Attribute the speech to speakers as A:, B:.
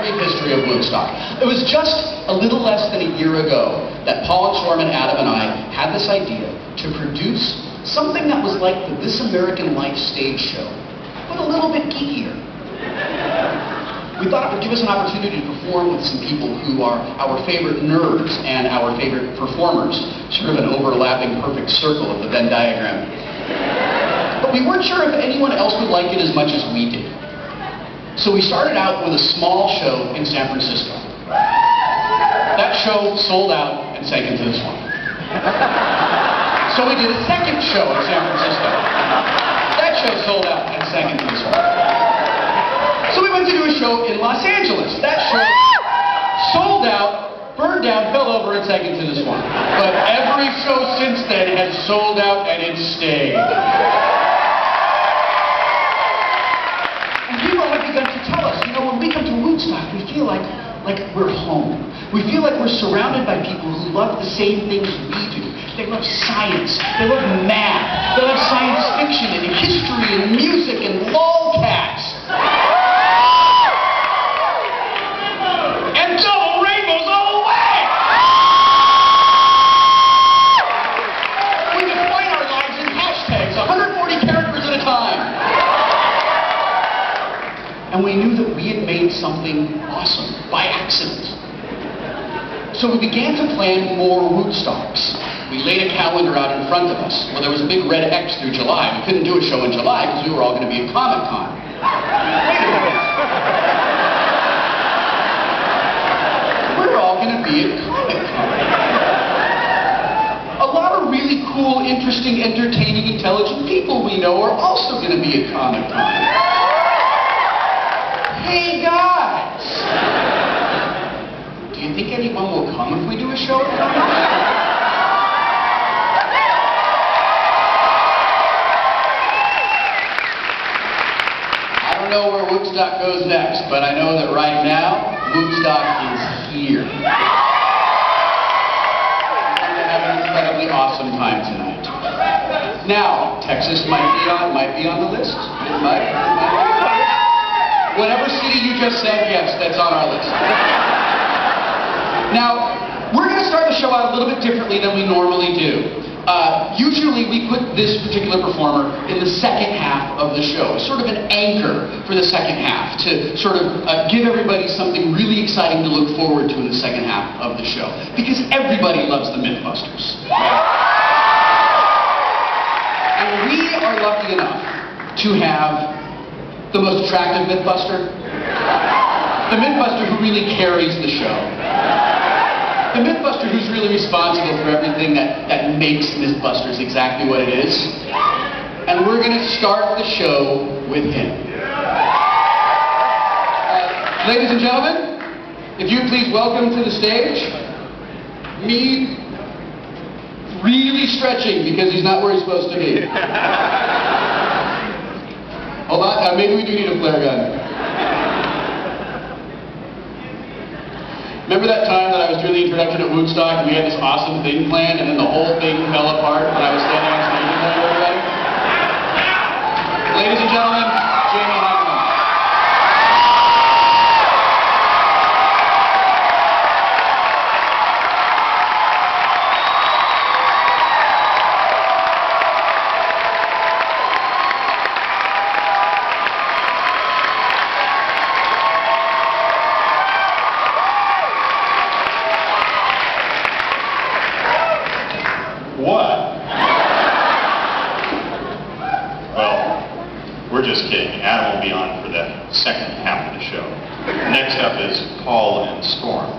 A: brief history of W00tstock. It was just a little less than a year ago that Paul and Shorman, Adam, and I had this idea to produce something that was like the This American Life stage show, but a little bit geekier. We thought it would give us an opportunity to perform with some people who are our favorite nerds and our favorite performers, sort of an overlapping perfect circle of the Venn diagram. But we weren't sure if anyone else would like it as much as we did. So we started out with a small show in San Francisco. That show sold out and sank into the swamp. So we did a second show in San Francisco. That show sold out and sank into the swamp. So we went to do a show in Los Angeles. That show sold out, burned down, fell over, and sank into the swamp. But W00tstock, we come to W00tstock, we feel like, like we're home. We feel like we're surrounded by people who love the same things we do. They love science. They love math. They love science fiction and history and music and lolcats. And we knew that we had made something awesome by accident. So we began to plan more W00tstocks. We laid a calendar out in front of us. Well, there was a big red X through July. We couldn't do a show in July because we were all going to be at Comic Con. We're all going to be at Comic Con. A lot of really cool, interesting, entertaining, intelligent people we know are also going to be at Comic Con. You think anyone will come if we do a show? I don't know where W00tstock goes next, but I know that right now, W00tstock is here. We're going to have an incredibly awesome time tonight. Now, Texas might be on, might be on the list. It might, it might Whatever city you just said, yes, that's on our list. Now, we're going to start the show out a little bit differently than we normally do. Uh, usually we put this particular performer in the second half of the show, sort of an anchor for the second half, to sort of uh, give everybody something really exciting to look forward to in the second half of the show. Because everybody loves the Mythbusters. And we are lucky enough to have the most attractive Mythbuster? The Mythbuster who really carries the show. The Mythbuster who's really responsible for everything that, that makes Mythbusters exactly what it is. And we're going to start the show with him. Uh, ladies and gentlemen, if you please welcome to the stage, me really stretching because he's not where he's supposed to be. Hold on, uh, maybe we do need a flare gun. Remember that time that I was doing the introduction at W00tstock and we had this awesome thing planned and then the whole thing fell apart when I was We're just kidding. Adam will be on for the second half
B: of the show. Next up is Paul and Storm.